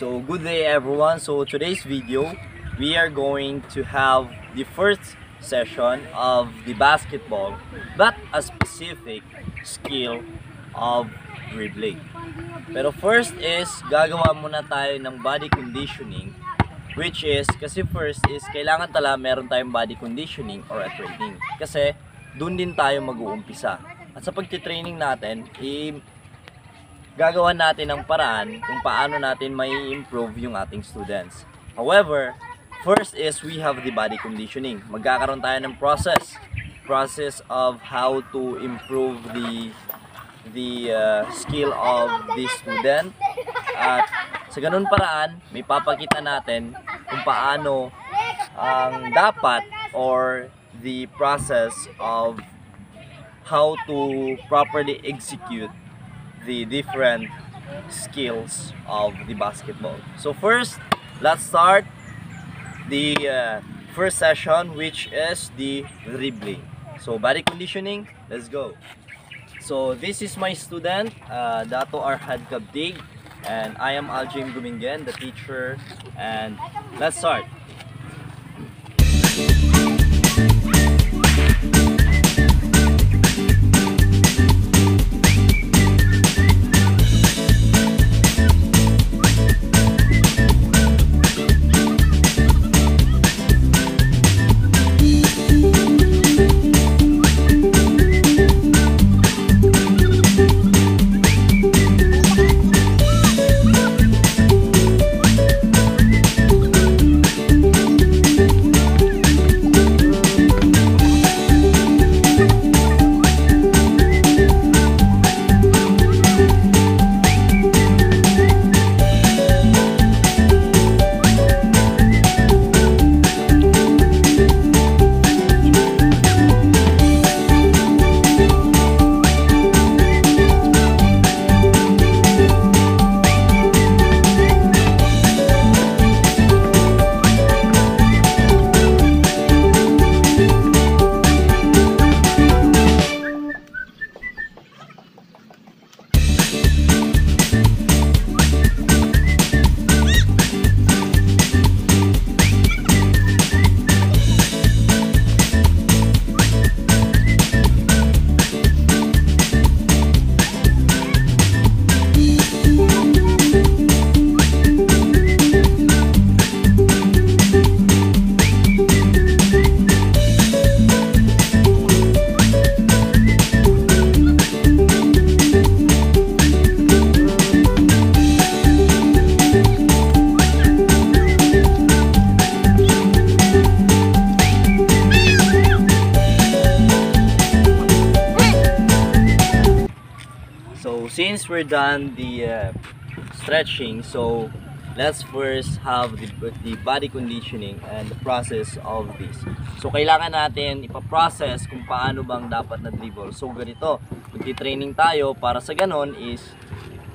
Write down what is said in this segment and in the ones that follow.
So good day everyone. So today's video, we are going to have the first session of the basketball, but a specific skill of dribbling. Pero first is, gagawa muna tayo ng body conditioning which is, kasi first is, kailangan tala meron tayong body conditioning or a training. Kasi, dun din tayo mag-uumpisa. At sa pagtitraining natin, i gagawa natin ng paraan kung paano natin may improve yung ating students. However, first is we have the body conditioning. Magkakaroon tayo ng process. Process of how to improve the the uh, skill of the student. At sa ganun paraan, may papakita natin kung paano ang dapat or the process of how to properly execute the different skills of the basketball. So first, let's start the uh, first session which is the dribbling. So body conditioning, let's go. So this is my student, uh, Dato Arhad Kabdig, and I am Aljim Gumingen, the teacher, and let's start. We're done the uh, stretching, so let's first have the, the body conditioning and the process of this. So kailangan natin ipaprocess kung paano bang dapat na dribble. So ganito, magti-training tayo para sa ganon is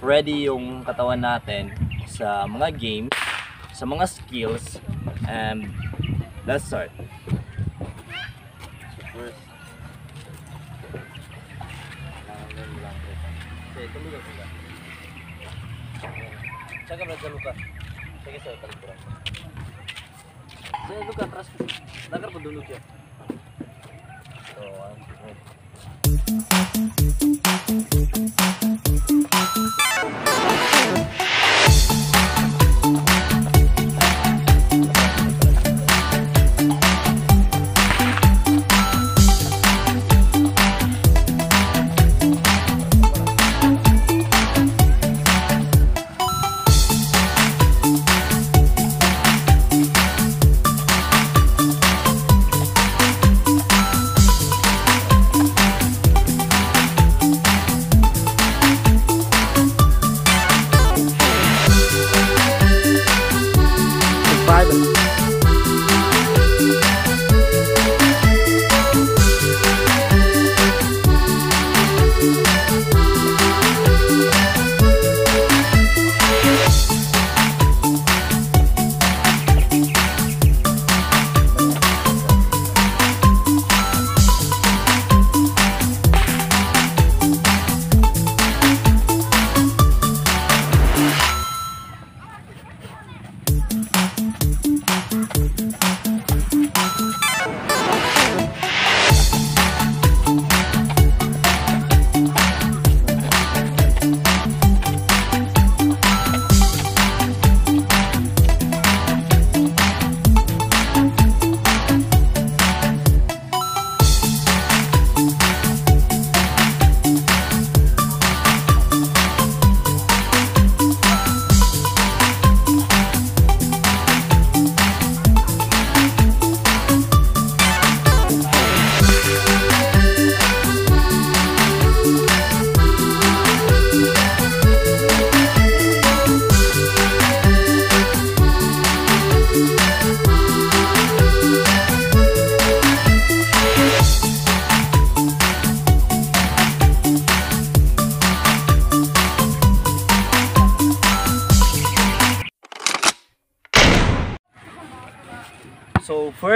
ready yung katawan natin sa mga games, sa mga skills, and let's start. jangan belajar luka. Saya saya kali kurang. Saya luka keras. Nakar penduduk ya. Oh,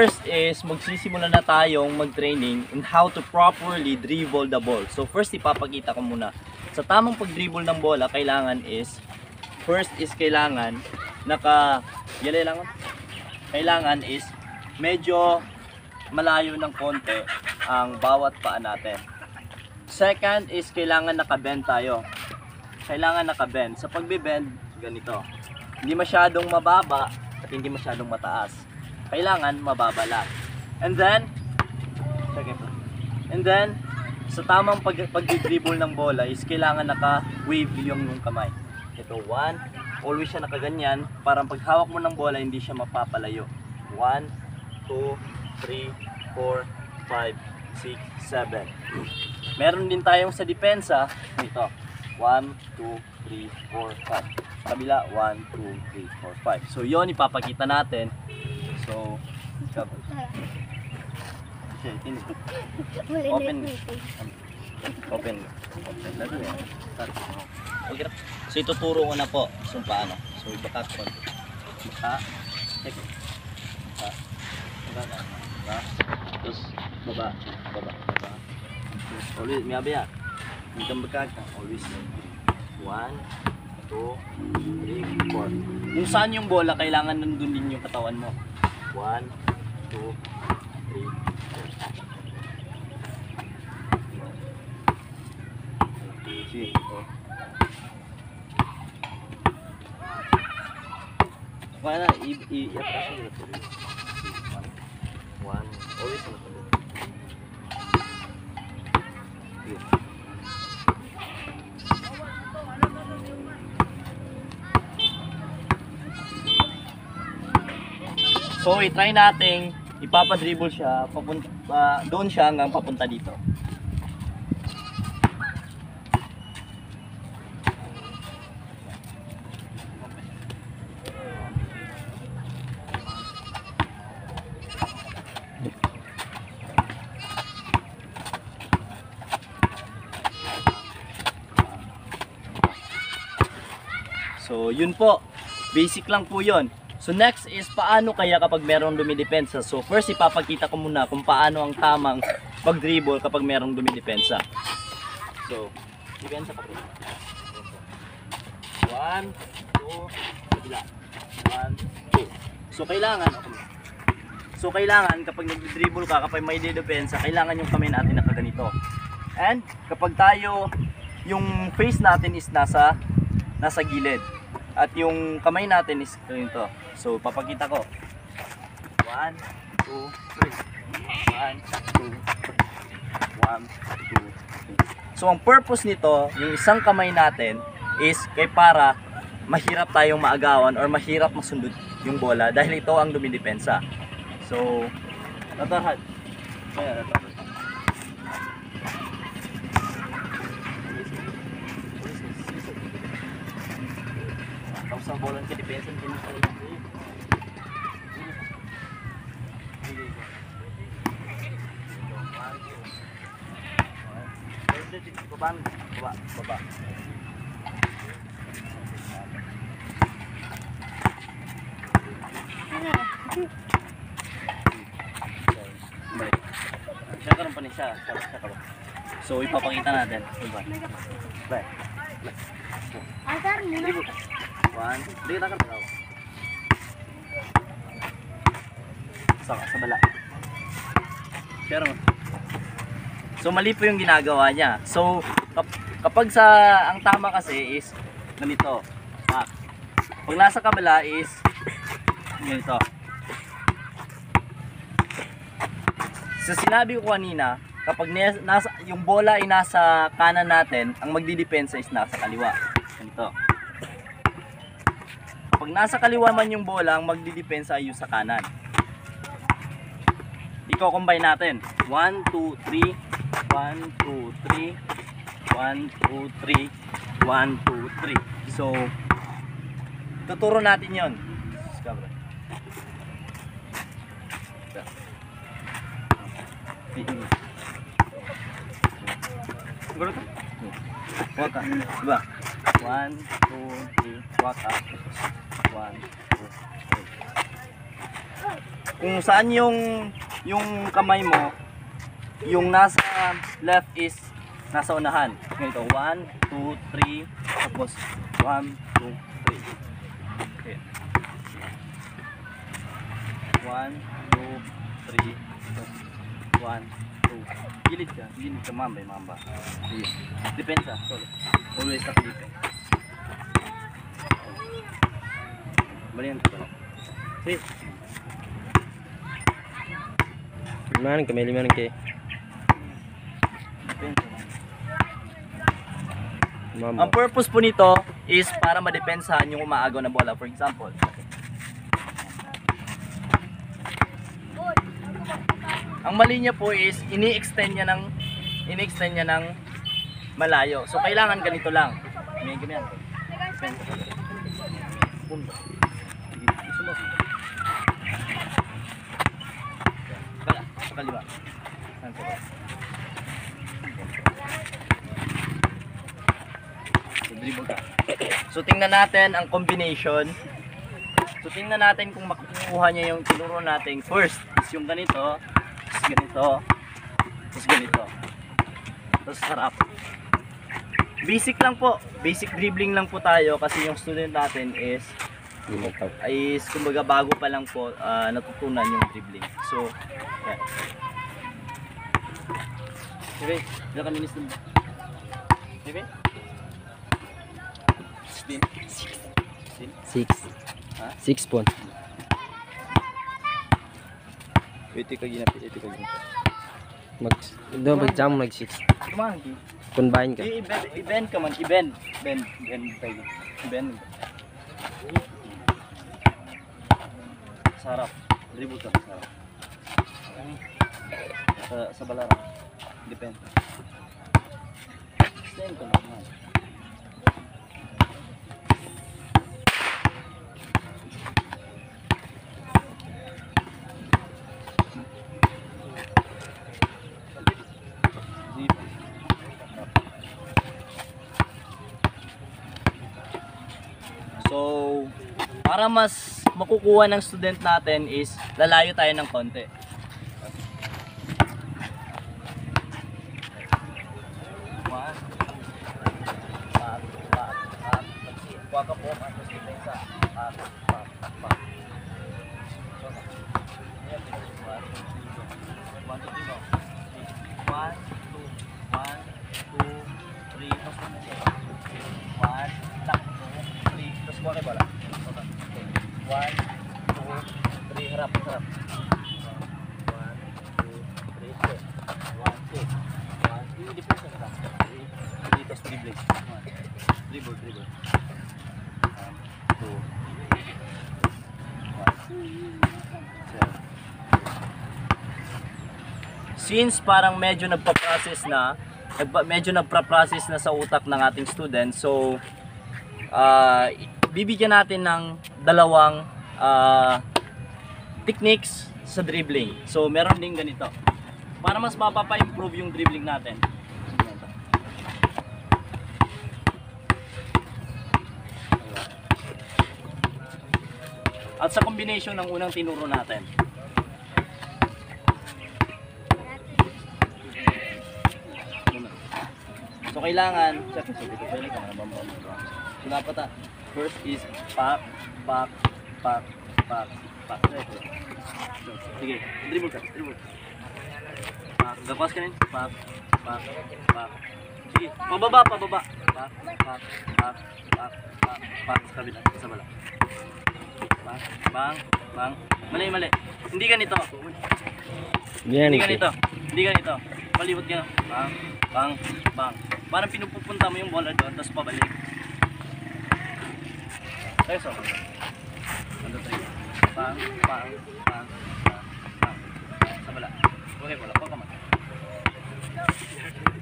first is magsisimula na tayong mag-training on how to properly dribble the ball. So first ipapakita ko muna. Sa tamang pag-dribble ng bola, kailangan is first is kailangan naka yali lang kailangan is medyo malayo ng konti ang bawat paa natin. Second is kailangan nakabend tayo. Kailangan nakabend. Sa pagbe-bend, ganito. Hindi masyadong mababa at hindi masyadong mataas. Kailangan mababa lang. And then. And then, sa tamang pag pag-dribble ng bola is kailangan naka-wave yung, yung kamay. Ito, one. Always siya nakaganyan. Parang pag hawak mo ng bola, hindi siya mapapalayo. One, two, three, four, five, six, seven. Meron din tayong sa depensa. Ito. 1, 2, 3, 4, 5. Kabila, 1, 2, 3, 4, 5. So, yon ipapakita natin. So, kab- Okay, tin- Open. open. Open. Lalo yan. Okay. So, ituturo ko na po kung paano. So, ibaka ko. Baka. Check. Baka. Baka. Baka. Tapos, baba. Baba. Baba. Tapos, Always, may abaya. Hindi kang. Always. One, two, three, four. Kung saan yung bola, kailangan nandun din yung katawan mo. One, two, three, four. Sige. Oh. Kaya na, i- i- i-atras mo dito. One. One. Always ano So, i-try nating ipapadribble siya papunta pa- doon siya hanggang papunta dito. So, yun po. Basic lang po yun. So, next is paano kaya kapag merong dumidepensa. So, first ipapakita ko muna kung paano ang tamang pag-dribble kapag merong dumidepensa. So, depensa pa po. One, two, kabila. One, two. So, kailangan. So, kailangan kapag nag-dribble ka, kapag may depensa, kailangan yung kamay natin nakaganito. And, kapag tayo, yung face natin is nasa nasa gilid. At yung kamay natin is ganito. So, papakita ko. One, two, three. One, two, three. One, two, three. So, ang purpose nito, yung isang kamay natin is kay para mahirap tayong maagawan or mahirap masundot yung bola dahil ito ang dumidepensa. So, natarhad. Ayan, natarhad. Tapos ang bola ng depensa ng tinis ay Baba, baba, baba. Balik. Siya karoon pa ni siya. Siya, siya karoon. So, ipapakita natin. Diba? Bye. Asar muna. One. Hindi kita ka Sa, sa bala. Pero, so mali po yung ginagawa niya. So, kap- kapag sa, ang tama kasi is, ganito. Back. Pag nasa kabila is, ganito. Sa sinabi ko kanina, kapag nasa, yung bola ay nasa kanan natin, ang magdidepensa is nasa kaliwa. Ganito. Pag nasa kaliwa man yung bola, ang magdidepensa ay yung sa kanan. Iko-combine natin. 1, 2, 3. 1, 2, 3. 1, 2, 3. 1, 2, 3. So, tuturo natin yon. Siguro to? Waka. Diba? 1, 2, 3. Waka. 1, 2, 3. kung saan yung yung kamay mo, yung nasa left is nasa unahan. Ganito, 1, 2, 3, tapos 1, 2, 3. Okay. 1, 2, 3, 1, 2. Gilid ka, gilid ka, mamba. Sige. Depensa, sorry. Always nakilipin. Balian ka pala. Sige. Limanan ka, may limanan ka. Depensa. Mama. Ang purpose po nito is para madepensahan yung umaagaw na bola. For example, ang mali niya po is ini-extend niya ng ini-extend niya ng malayo. So kailangan ganito lang. May ganyan. Punta. Susunod. Bala, sa kaliwa. Saan sa bala? So, dribble. So, tingnan natin ang combination. So, tingnan natin kung makukuha niya yung tinuro natin. First, is yung ganito. Tapos ganito. Tapos ganito. Tapos harap. Basic lang po. Basic dribbling lang po tayo kasi yung student natin is Limataw. is kumbaga bago pa lang po ah, natutunan yung dribbling. So, yan. Bebe, ilan kami nis Bebe? 16? 16? Six. Ha? Six po. Ito ka ginapit, ito ka ginapit. Mag, doon mag-jam mag six. Kumahan, ki. Combine ka. I-bend, ka man, i-bend. Bend, bend tayo. I-bend. Sa harap. Ka sa harap. Sa, sa balara. Depende. Stand ka naman. So, para mas makukuha ng student natin is lalayo tayo ng konti. One. Pak, pak, pak. Kuha ka po, tapos depensa. Pak, pak, pak. So, ayan, one, two, three, go. One, two, three, go. One, two, one, two, three. Tapos depensa. One, tak, two, three. Tapos kuha kayo bola. Okay. One, two, three. Harap, harap. One, two, three. Okay. One, two. One, two. Depensa ka. Three. Three. Tapos dribbling. One. Dribble, dribble. One, two. One. Seven. Since parang medyo nagpa-process na, medyo nagpa-process na sa utak ng ating student, so ah, bibigyan natin ng dalawang ah, techniques sa dribbling. So meron din ganito. Para mas mapapa-improve yung dribbling natin. At sa combination ng unang tinuro natin. Kailangan, check so dito pwede ka na ba mo? So dapat ah, first is pak, pak, pak. Ito. So, Sige, dribble ka, dribble. Pak, gapas ka rin. Pak, pak, pak. Sige, pababa, pababa. Pak, pak, pak, pak, pak, pak. Sa kabila, sa bala. Pak, bang, bang. Mali, mali. Hindi ganito. Hindi ganito. Hindi ganito. Palibot ka. Bang, bang, bang. Parang pinupupunta mo yung bola doon, tapos pabalik. Tayo so. Ano tayo? Bang, bang, bang, bang, bang. Sa bala. Okay, wala. Pagka man.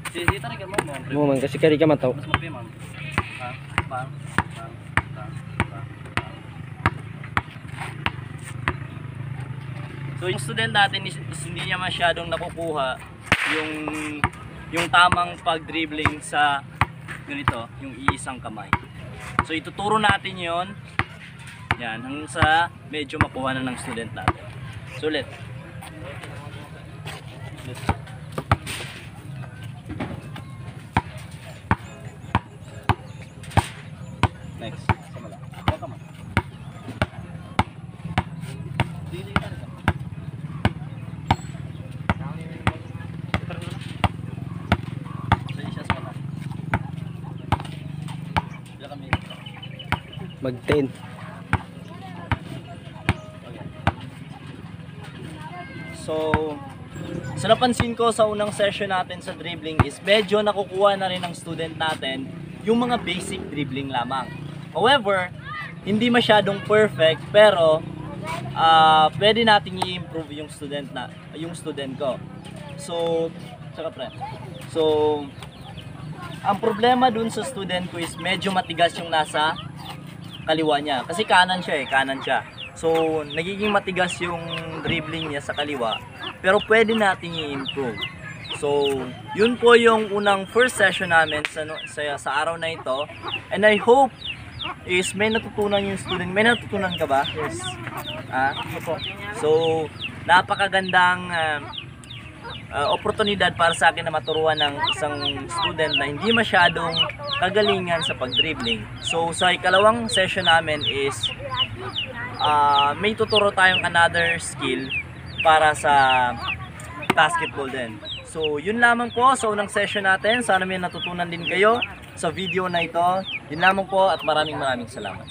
Sige, sige, tarigan mo. mo. Mo man kasi kari ka mataw. Mas mapay, ma'am. Bang, bang, bang, bang, bang, bang. So yung student natin is, is hindi niya masyadong nakukuha yung yung tamang pag-dribbling sa ganito, yung iisang kamay. So ituturo natin 'yon. Yan, hanggang sa medyo makuha na ng student natin. Sulit. Next. Sama lang. Baka mo. Dili ka na. Dili siya sa mata. Dila kami. Mag 10. So, sa napansin ko sa unang session natin sa dribbling is medyo nakukuha na rin ng student natin yung mga basic dribbling lamang. However, hindi masyadong perfect pero ah pwede nating i-improve yung student na yung student ko. So, tsaka pre. So, ang problema dun sa student ko is medyo matigas yung nasa kaliwa niya. Kasi kanan siya eh, kanan siya. So, nagiging matigas yung dribbling niya sa kaliwa. Pero pwede nating i-improve. So, yun po yung unang first session namin sa, sa, sa araw na ito. And I hope is may natutunan yung student. May natutunan ka ba? Yes. Ah, So, napakagandang ah, ah, oportunidad para sa akin na maturuan ng isang student na hindi masyadong kagalingan sa pag-dribbling. So, sa ikalawang session namin is ah, may tuturo tayong another skill para sa basketball din. So, yun lamang po sa unang session natin. Sana may natutunan din kayo sa video na ito. Yun lamang po at maraming maraming salamat.